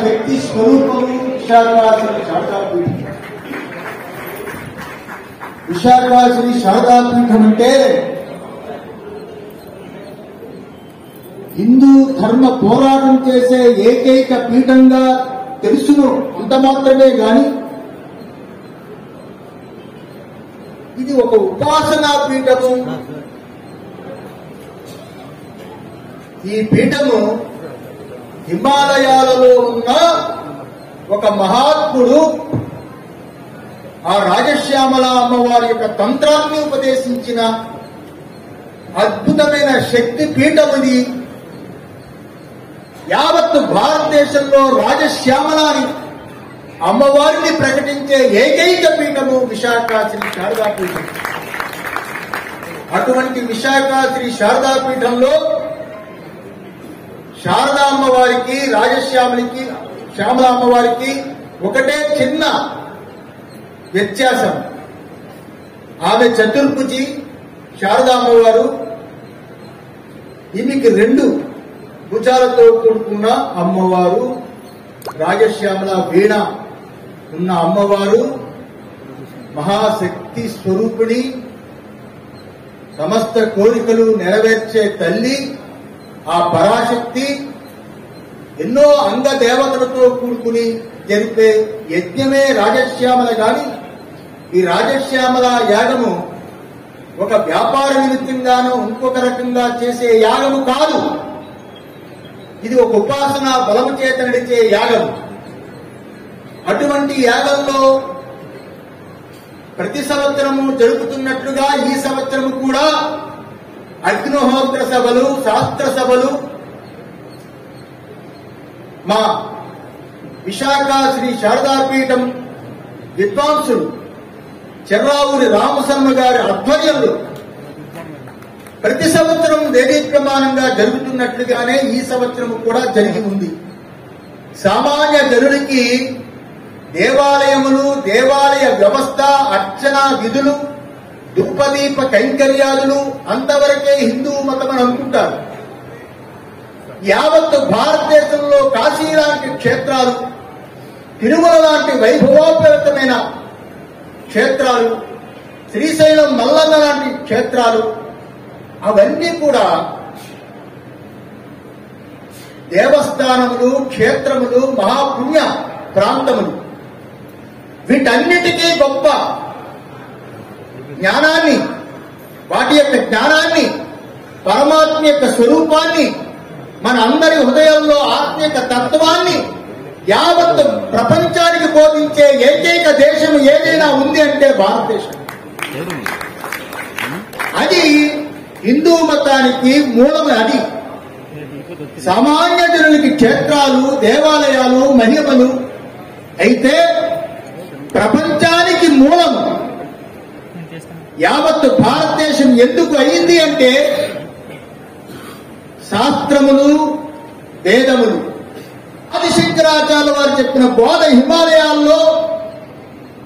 శక్తి స్వరూపం విశాఖవాసిని శారదాపీఠం విశాఖవాసిని శారదాపీఠం అంటే హిందూ ధర్మ పోరాటం చేసే ఏకైక పీఠంగా తెలుసును. అంత మాత్రమే గాని ఇది ఒక ఉపాసనా పీఠము. ఈ పీఠము హిమాలయాలలో ఉన్న ఒక మహాత్ముడు ఆ రాజశ్యామల అమ్మవారి యొక్క తంత్రాన్ని ఉపదేశించిన అద్భుతమైన శక్తి పీఠముది. యావత్తు భారతదేశంలో రాజశ్యామలాని అమ్మవారిని ప్రకటించే ఏకైక పీఠము విశాఖ శ్రీ శారదా పీఠం అటువంటి విశాఖ శ్రీ శారదా పీఠంలో శారదా అమ్మవారికి రాజశ్యామునికి శ్యామల అమ్మవారికి ఒకటే చిన్న వ్యత్యాసం. ఆమె చతుర్భుజి శారదా అమ్మవారు ఈమెకి రెండు భుజాలతో కూడుకున్న అమ్మవారు రాజశ్యామల వీణ ఉన్న అమ్మవారు మహాశక్తి స్వరూపిణి సమస్త కోరికలు నెరవేర్చే తల్లి ఆ పరాశక్తి ఎన్నో అంగ దేవతలతో కూడుకుని జరిపే యజ్ఞమే రాజశ్యామల గాని. ఈ రాజశ్యామల యాగము ఒక వ్యాపార నిమిత్తంగానో ఇంకొక రకంగా చేసే యాగము కాదు. ఇది ఒక ఉపాసన బలము చేత నడిచే యాగం. అటువంటి యాగంలో ప్రతి సంవత్సరము జరుపుతున్నట్లుగా ఈ సంవత్సరము కూడా అగ్నిహోత్ర సభలు శాస్త్ర సభలు మా విశాఖ శ్రీ శారదాపీఠం విద్వాంసులు చెర్రావురి రామశర్మ గారి ఆధ్వర్యంలో ప్రతి సంవత్సరం వేదీ ప్రమాణంగా జరుగుతున్నట్లుగానే ఈ సంవత్సరం కూడా జరిగి ఉంది. సామాన్య జనులకి దేవాలయములు దేవాలయ వ్యవస్థ అర్చన విధులు దుప్పదీప కైంకర్యాలను అంతవరకే హిందూ మతం అని అనుకుంటారు. యావత్తు భారతదేశంలో కాశీ లాంటి క్షేత్రాలు తిరుమల లాంటి వైభవోపేతమైన క్షేత్రాలు శ్రీశైలం మల్లన్న లాంటి క్షేత్రాలు అవన్నీ కూడా దేవస్థానములు క్షేత్రములు మహాపుణ్య ప్రాంతములు. వీటన్నిటికీ గొప్ప జ్ఞానాన్ని వాటి యొక్క జ్ఞానాన్ని పరమాత్మ యొక్క స్వరూపాన్ని మన అందరి హృదయంలో ఆత్మ యొక్క తత్వాన్ని యావత్ ప్రపంచానికి బోధించే ఏకైక దేశం ఏదైనా ఉంది అంటే భారతదేశం. అది హిందూ మతానికి మూలం అది. సామాన్య జనులకి క్షేత్రాలు దేవాలయాలు మహిమలు అయితే ప్రపంచానికి మూలం యావత్తు భారతదేశం ఎందుకు అయింది అంటే శాస్త్రములు వేదములు. ఆదిశంకరాచార్య వారు చెప్పిన బోధ హిమాలయాల్లో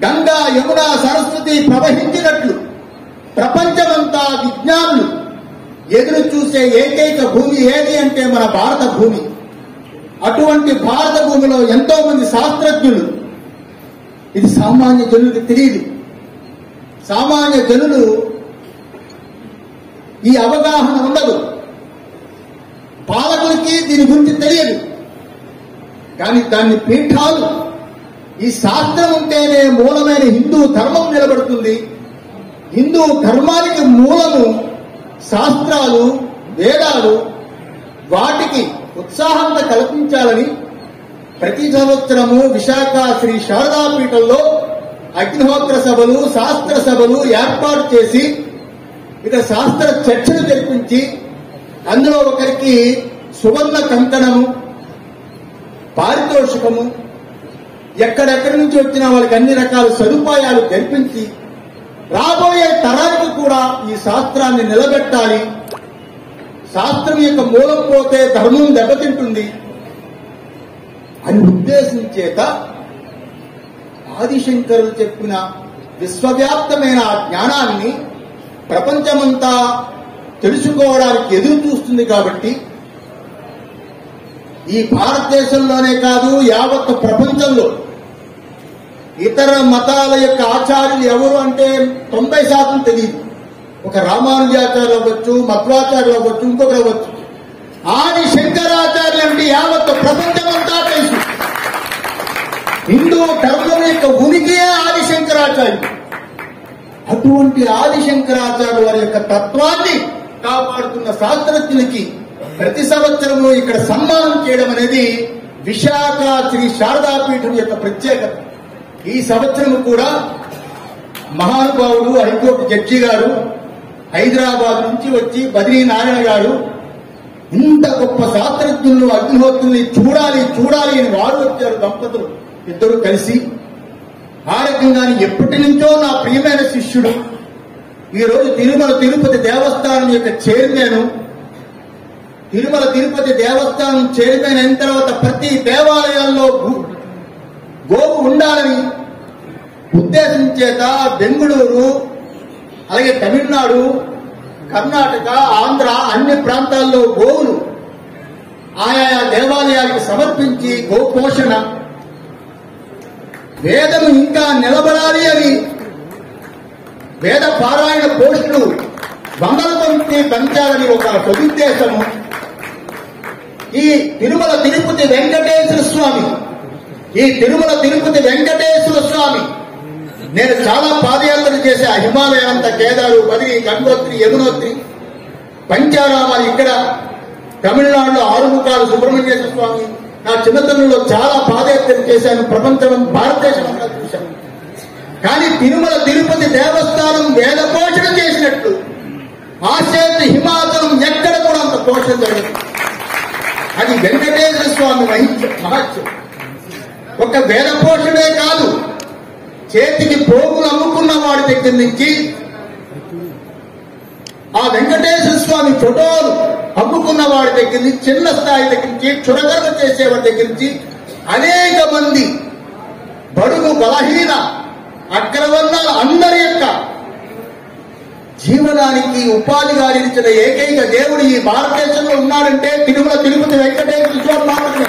గంగా యమున సరస్వతి ప్రవహించినట్లు ప్రపంచమంతా విజ్ఞానులు ఎదురు చూసే ఏకైక భూమి ఏది అంటే మన భారత భూమి. అటువంటి భారత భూమిలో ఎంతో మంది శాస్త్రజ్ఞులు. ఇది సామాన్య జనులకు తెలియదు. సామాన్య జనులు ఈ అవగాహన ఉండదు. పాలకులకి దీని గురించి తెలియదు. కానీ దాన్ని పీఠాలు ఈ శాస్త్రం ఉంటేనే మూలమైన హిందూ ధర్మం నిలబడుతుంది. హిందూ ధర్మానికి మూలము శాస్త్రాలు వేదాలు వాటికి ఉత్సాహంగా కల్పించాలని ప్రతి సంవత్సరము విశాఖ శ్రీ శారదాపీఠంలో అగ్నిహోత్ర సభలు శాస్త్ర సభలు ఏర్పాటు చేసి ఇక శాస్త్ర చర్చలు జరిపించి అందులో ఒకరికి సువర్ణ కంకణము పారితోషికము ఎక్కడెక్కడి నుంచి వచ్చిన వాళ్ళకి అన్ని రకాల సదుపాయాలు కల్పించి రాబోయే తరానికి కూడా ఈ శాస్త్రాన్ని నిలబెట్టాలి. శాస్త్రం యొక్క మూలం పోతే ధర్మం దెబ్బతింటుంది. అని ఉద్దేశించేత ఆదిశంకరులు చెప్పిన విశ్వవ్యాప్తమైన ఆ జ్ఞానాన్ని ప్రపంచమంతా తెలుసుకోవడానికి ఎదురు చూస్తుంది కాబట్టి ఈ భారతదేశంలోనే కాదు యావత్ ప్రపంచంలో ఇతర మతాల యొక్క ఆచార్యులు ఎవరు అంటే తొంభై శాతం తెలియదు. ఒక రామానుజాచార్యులు అవ్వచ్చు మధ్వాచార్యులు అవ్వచ్చు ఇంకొకరు అవ్వచ్చు. ఆది శంకరాచార్యులు అంటే యావత్ ప్రపంచమంతా హిందూ ధర్మం యొక్క ఉనికియే ఆదిశంకరాచార్యులు అటువంటి ఆదిశంకరాచార్యులు వారి యొక్క తత్వాన్ని కాపాడుతున్న శాస్త్రజ్ఞులకి ప్రతి సంవత్సరము ఇక్కడ సన్మానం చేయడం అనేది విశాఖ శ్రీ శారదాపీఠం యొక్క ప్రత్యేకత. ఈ సంవత్సరం కూడా మహానుభావుడు హైకోర్టు జడ్జి గారు హైదరాబాద్ నుంచి వచ్చి బదిరీ నారాయణ గారు ఇంత గొప్ప శాస్త్రజ్ఞులు అగ్నిహోత్రుల్ని చూడాలి చూడాలి అని వారు వచ్చారు దంపతులు. ఇద్దరు కలిసి ఆరోగ్యంగాని ఎప్పటి నుంచో నా ప్రియమైన శిష్యుడు ఈ రోజు తిరుమల తిరుపతి దేవస్థానం యొక్క చైర్మన్ తిరుమల తిరుపతి దేవస్థానం చైర్మన్ అయిన తర్వాత ప్రతి దేవాలయాల్లో గోవు ఉండాలని ఉద్దేశం చేత బెంగుళూరు అలాగే తమిళనాడు కర్ణాటక ఆంధ్ర అన్ని ప్రాంతాల్లో గోవులు ఆయా దేవాలయాలకు సమర్పించి గోపోషణ వేదము ఇంకా నిలబడాలి అని వేద పారాయణ పోస్టులు వందల పంక్తి పెంచాలని ఒక సదుద్దేశము. ఈ తిరుమల తిరుపతి వెంకటేశ్వర స్వామి ఈ తిరుమల తిరుపతి వెంకటేశ్వర స్వామి నేను చాలా పాదయాత్ర చేసే హిమాలయం అంత కేదారు బదిరి గంగోత్రి యమునోత్రి పంచారామాలు ఇక్కడ తమిళనాడులో ఆరుముఖాలు సుబ్రహ్మణ్యేశ్వర స్వామి నా చిన్నతనంలో చాలా పాదయాత్రలు చేశాను. ప్రపంచం భారతదేశం అంతా చూశాను. కానీ తిరుమల తిరుపతి దేవస్థానం వేద పోషణ చేసినట్లు ఆశ్చర్య హిమాచలం ఎక్కడ కూడా అంత పోషణ జరగదు. అది వెంకటేశ్వర స్వామి మహిత్యం మహత్యం. ఒక వేద పోషణే కాదు. చేతికి పోగులు అమ్ముకున్న వాడి దగ్గర నుంచి ఆ వెంకటేశ్వర స్వామి ఫోటోలు అమ్ముకున్న వాడి దగ్గర నుంచి చిన్న స్థాయి దగ్గర నుంచి చురగర్వ చేసేవాడి దగ్గర నుంచి అనేక మంది బడుగు బలహీన అగ్రవర్ణాల అందరి యొక్క జీవనానికి ఉపాధిగా నిలిచిన ఏకైక దేవుడు ఈ భారతదేశంలో ఉన్నాడంటే తిరుమల తిరుపతి వెంకటేశ్వర స్వామి మాత్రమే.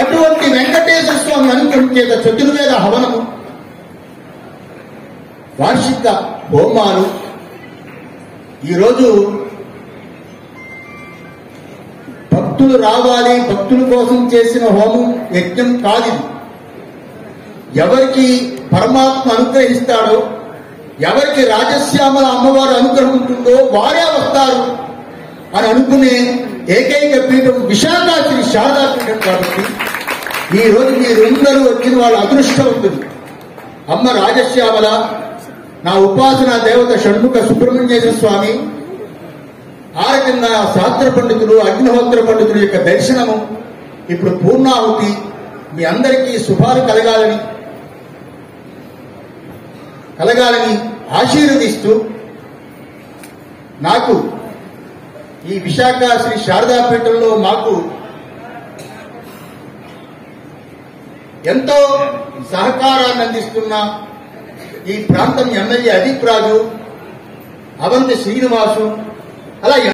అటువంటి వెంకటేశ్వర స్వామి అనుగ్రహం చతుర్వేద హవనము వార్షిక హోమాలు. ఈరోజు భక్తులు రావాలి భక్తుల కోసం చేసిన హోమం యజ్ఞం కాదు ఎవరికి పరమాత్మ అనుగ్రహిస్తాడో ఎవరికి రాజశ్యామల అమ్మవారు అనుగ్రహం ఉంటుందో వారే వస్తారు అని అనుకునే ఏకైక పీఠం విశాఖ శ్రీ శారదా పీఠం కాబట్టి ఈ రోజు మీరందరూ వచ్చిన వాళ్ళ అదృష్టం ఉంటుంది. అమ్మ రాజశ్యామల నా ఉపాసన దేవత షణ్ముఖ సుబ్రహ్మణ్యేశ్వర స్వామి ఆ రకంగా శాస్త్ర పండితులు అగ్నిహోత్ర పండితుల యొక్క దర్శనము ఇప్పుడు పూర్ణాహుతి. మీ అందరికీ శుభాలు కలగాలని కలగాలని ఆశీర్వదిస్తూ నాకు ఈ విశాఖ శ్రీ శారదాపీఠంలో మాకు ఎంతో సహకారాన్ని అందిస్తున్న ఈ ప్రాంతం ఎమ్మెల్యే అదీప్ రాజు అవంతి శ్రీనివాసు ಅಲ್ಲ